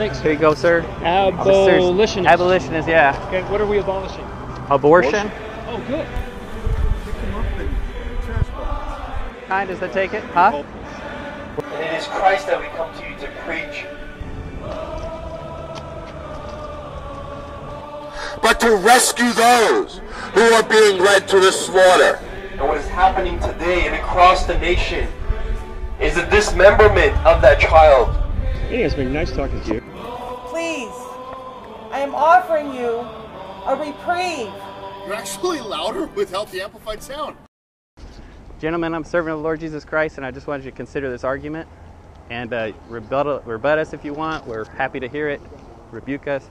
Thanks. Here you go, sir. Abolitionist. Abolitionist, yeah. Okay, what are we abolishing? Abortion. Oh, good. Kind as they take it, huh? And it is Christ that we come to you to preach. but to rescue those who are being led to the slaughter. And what is happening today and across the nation is the dismemberment of that child. Hey, it's been nice talking to you. Please, I am offering you a reprieve. You're actually louder without the amplified sound. Gentlemen, I'm serving the Lord Jesus Christ, and I just wanted you to consider this argument and uh, rebut, rebut us if you want. We're happy to hear it. Rebuke us.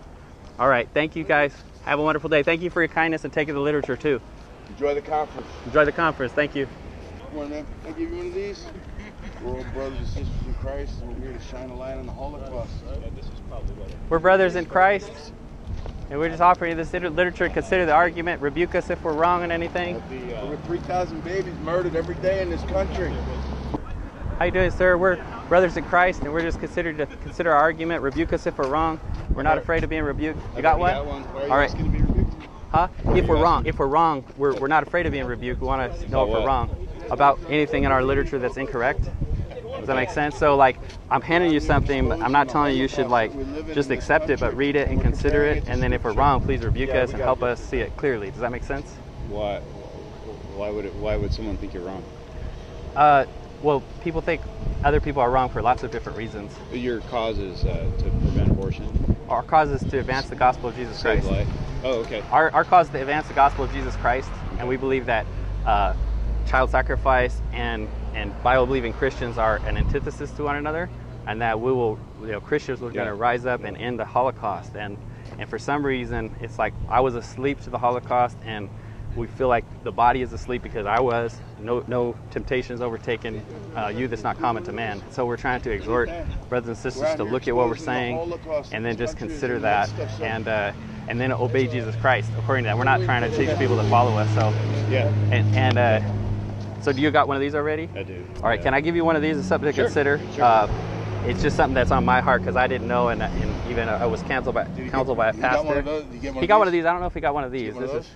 All right. Thank you, guys. Have a wonderful day. Thank you for your kindness and taking the literature, too. Enjoy the conference. Enjoy the conference. Thank you. Come on, man. I give you one of these. We're all brothers and sisters in Christ, and we're here to shine a light on the Holocaust. We're brothers in Christ, and we're just offering you this literature. Consider the argument. Rebuke us if we're wrong on anything. Uh, over 3,000 babies murdered every day in this country. How you doing, sir? We're brothers in Christ, and we're just considered to consider our argument. Rebuke us if we're wrong. We're not afraid of being rebuked. You got one? All right. be rebuked? Huh? If we're wrong, if we're wrong, we're, we're not afraid of being rebuked. We want to know if we're wrong about anything in our literature that's incorrect. Does that make sense? So, like, I'm handing you something, but I'm not telling you you should like just accept it, but read it and consider it. And then if we're wrong, please rebuke us and help us see it clearly. Does that make sense? Why? Why would it, Why would someone think you're wrong? Uh, well, people think other people are wrong for lots of different reasons. Your cause is uh, to prevent abortion, Our cause is to advance the gospel of Jesus save Christ. life. Oh, okay. Our, our cause is to advance the gospel of Jesus Christ, and we believe that uh, child sacrifice and and Bible believing Christians are an antithesis to one another, and that we will, you know, Christians are going to rise up and end the Holocaust. And and for some reason, it's like I was asleep to the Holocaust, and we feel like the body is asleep because I was. No no temptations overtaken uh, you that's not common to man. So we're trying to exhort brothers and sisters to look at what we're saying, and then just consider that, and uh, and then obey Jesus Christ according to that. We're not trying to teach people to follow us. So Yeah, and and uh, so do you got one of these already? I do. All right, can I give you one of these as something to Sure, consider? sure. Uh, it's just something that's on my heart because I didn't know, and, and even I was canceled by Did you counseled get- by a got pastor. of those? Did you get one he got one of these? I don't know if he got one of these. One This is,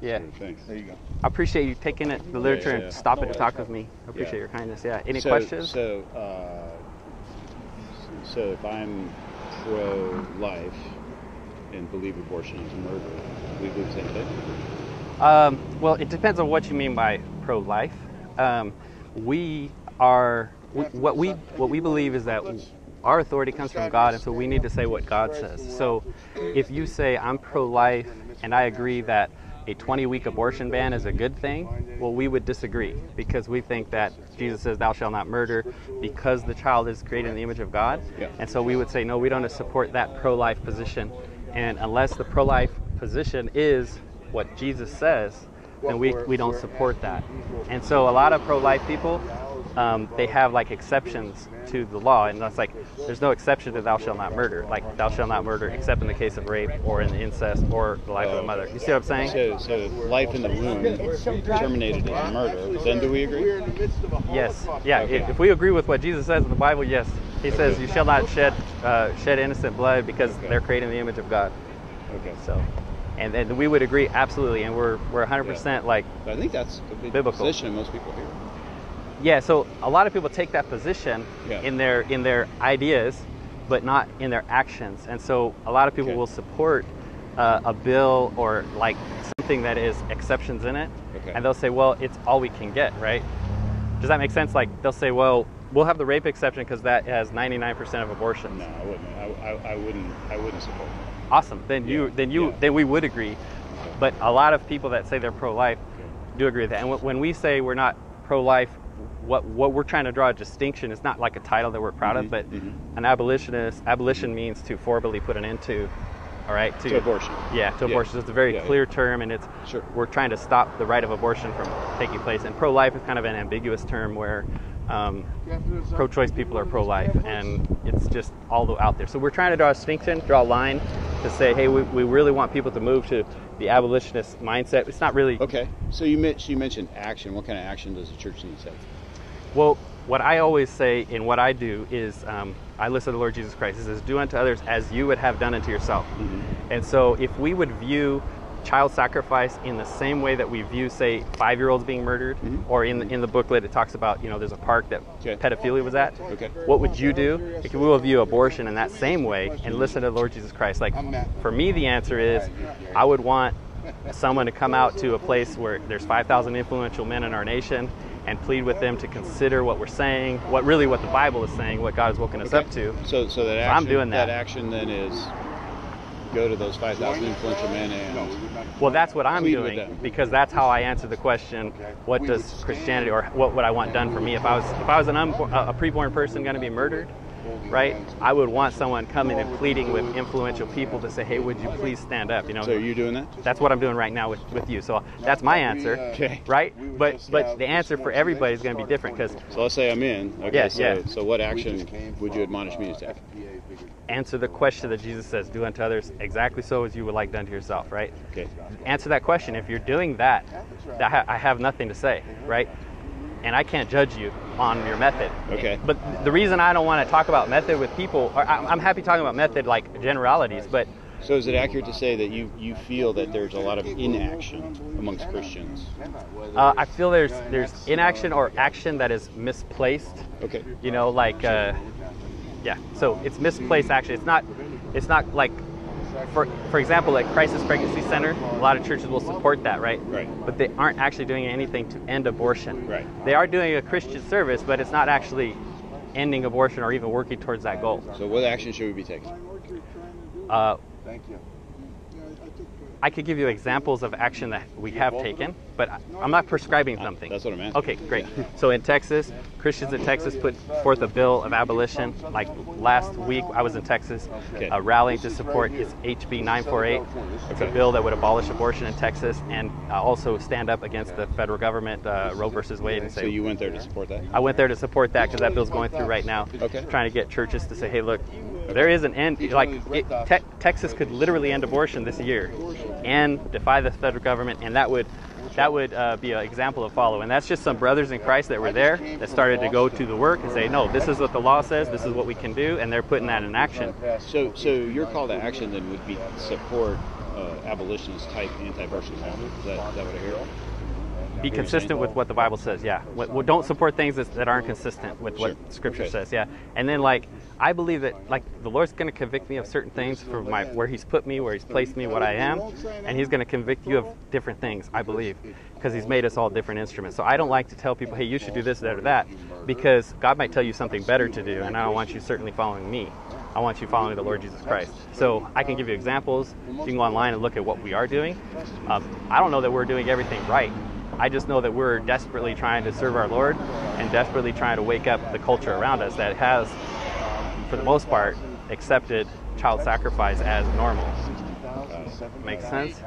yeah. Thanks. There you go. I appreciate you taking it, the literature, yeah. and stopping to talk with me. I appreciate Yeah. your kindness. Yeah. Any so, questions? So, uh, so if I'm pro-life and believe abortion is murder, we believe the same thing. Um, well, it depends on what you mean by pro-life. Um, we are we, what we what we believe is that our authority comes from God, and so we need to say what God says. So, if you say I'm pro-life and I agree that a 20-week abortion ban is a good thing, well, we would disagree because we think that Jesus says, "Thou shalt not murder," because the child is created in the image of God, Yeah. and so we would say, no, we don't support that pro-life position, and unless the pro-life position is what Jesus says, then we, we don't support that. And so a lot of pro-life people, um, they have like exceptions to the law, and that's like there's no exception to thou shalt not murder, like thou shalt not murder except in the case of rape or in incest or the life of the mother. You see what I'm saying? So, so life in the womb is terminated as murder, then do we agree? Yes. Yeah. Okay. If, if we agree with what Jesus says in the Bible, yes. He says, "You shall not shed uh, shed innocent blood because they're created in the image of God." Okay. So, and and we would agree absolutely, and we're we're 100% like But I think that's a big Biblical. position most people hear. yeah. So a lot of people take that position Yeah. in their in their ideas, but not in their actions, and so a lot of people Okay. will support uh, a bill or like something that is exceptions in it, Okay. and they'll say, well, it's all we can get, right? Does that make sense? Like they'll say, well, we'll have the rape exception because that has 99% of abortions. No, I wouldn't. I, I, I wouldn't. I wouldn't support that. Awesome. Then you then you yeah. then we would agree. But a lot of people that say they're pro-life do agree with that. And when we say we're not pro-life, what what we're trying to draw a distinction is not like a title that we're proud of, Mhm, but mhm. an abolitionist. Abolition means to forcibly put an end to. All rite. To abortion. Yeah, to Yeah. abortion. It's a very Yeah, yeah. clear term, and it's Sure. we're trying to stop the right of abortion from taking place. And pro-life is kind of an ambiguous term where. Um, pro-choice people are pro-life, and it's just all the- out there. So we're trying to draw a distinction, draw a line to say, hey, we, we really want people to move to the abolitionist mindset. It's not really Okay. So you mentioned you mentioned action. What kind of action does the church need to take? well. What I always say in what I do is um, I listen to the Lord Jesus Christ. It says, "Do unto others as you would have done unto yourself." And so, if we would view child sacrifice in the same way that we view, say, five-year-olds being murdered, mm-hmm. or in the, in the booklet it talks about, you know, there's a park that Okay. pedophilia was at. Okay. What would you do if we will view abortion in that same way and listen to the Lord Jesus Christ? Like, for me, the answer is, I would want someone to come out to a place where there's 5,000 influential men in our nation and plead with them to consider what we're saying, what really what the Bible is saying, what God has woken us up to. So, so that So action, I'm doing that. action then is go to those 5,000 influential men and Well, that's what I'm Plead with doing them. because that's how I answer the question: What does Christianity, or what would I want done for me if I was if I was an unborn, a a preborn person going to be murdered? Right, I would want someone coming and pleading with influential people to say, "Hey, would you please stand up?" You know, so are you doing that? that's what I'm doing right now with, with you. So that's my answer, Okay. right? But but the answer for everybody is going to be different because So let's say I'm in. Okay, Yeah, so, yeah. so what action would you admonish me to take? Answer the question that Jesus says, "Do unto others exactly so as you would like done to yourself." Right? Okay. answer that question. If you're doing that, I have nothing to say, right? And I can't judge you on your method. Okay. But the reason I don't want to talk about method with people, I'm happy talking about method like generalities, but So is it accurate to say that you, you feel that there's a lot of inaction amongst Christians? uh, I feel there's there's inaction or action that is misplaced. Okay. You know, like uh, yeah. So it's misplaced actually. It's not it's not like for for example, like Crisis Pregnancy Center. A lot of churches will support that, right? Right. But they aren't actually doing anything to end abortion. Right. They are doing a Christian service, but it's not actually ending abortion or even working towards that goal. So what action should we be taking? Uh, Thank you. I could give you examples of action that we have taken, but I'm not prescribing something. That's what I'm asking. Okay, great. So in Texas, Christians in Texas put forth a bill of abolition. Like last week, I was in Texas, Okay. uh, rallying to support is HB 948. It's a bill that would abolish abortion in Texas and uh, also stand up against the federal government, uh, Roe versus Wade, and say So you went there to support that? I went there to support that because that bill's going through right now. Okay. Trying to get churches to say, hey, look, there is an end. Like it, te- Texas could literally end abortion this year, and defy the federal government, and that would that would uh, be an example of follow. And that's just some brothers in Christ that were there that started to go to the work and say, no, this is what the law says. This is what we can do, and they're putting that in action. So so your call to action then would be support uh, abolitionist type anti-abortion movement. Is that, is that what I hear? Be consistent with what the Bible says. Yeah. What- don't support things that, that aren't consistent with what Sure. Scripture Okay. says. Yeah. And then like I believe that like the Lord's going to convict me of certain things for my where He's put me, where He's placed me, what I am, and He's going to convict you of different things. I believe because He's made us all different instruments. So I don't like to tell people, hey, you should do this, that, or that, because God might tell you something better to do, and I don't want you certainly following me. I want you following the Lord Jesus Christ. So I can give you examples. You can go online and look at what we are doing. Um, I don't know that we're doing everything right. I just know that we're desperately trying to serve our Lord and desperately trying to wake up the culture around us that has, for the most part, accepted child sacrifice as normal. Makes sense?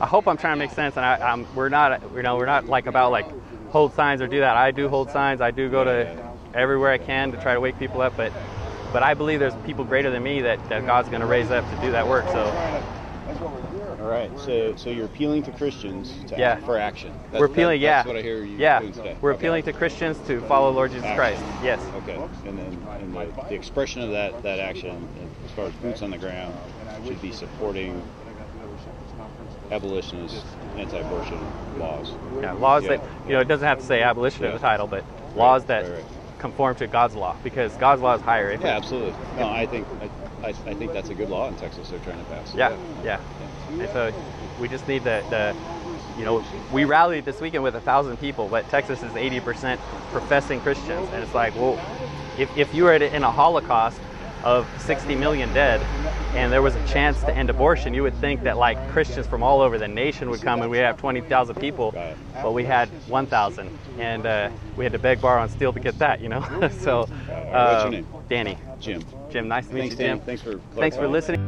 I hope I'm trying to make sense, and I, I'm, we're not, you know, we're not like about like hold signs or do that. I do hold signs. I do go to everywhere I can to try to wake people up, but but I believe there's people greater than me that, that God's going to raise up to do that work. So That's what we're here. All right. So so you're appealing to Christians to Yeah. act for action. That's, we're appealing, that- yeah, That's what I hear you yeah, doing today. we're Okay. appealing to Christians to follow Lord Jesus Action. Christ. Yes. Okay. And then and the, the expression of that that action, as far as boots on the ground, should be supporting abolitionist anti-abortion laws. Yeah, laws Yeah. that you know it doesn't have to say abolition in the title, but laws that right, right. Conform to God's law because God's law is higher. Yeah, absolutely. No, I think I, I, I think that's a good law in Texas. They're trying to pass. Yeah, yeah. And so we just need the, the you know, we rallied this weekend with a thousand people, but Texas is 80% professing Christians, and it's like, well, if, if you were in a Holocaust of 60 million dead, and there was a chance to end abortion, you would think that like Christians from all over the nation would come, and we have 20,000 people, Right. but we had 1,000, and uh, we had to beg, borrow, and steal to get that, you know. so, What's your uh, name? Danny, Jim. Jim, nice to meet Thanks, you, Jim. Dan. Thanks for Thanks for listening.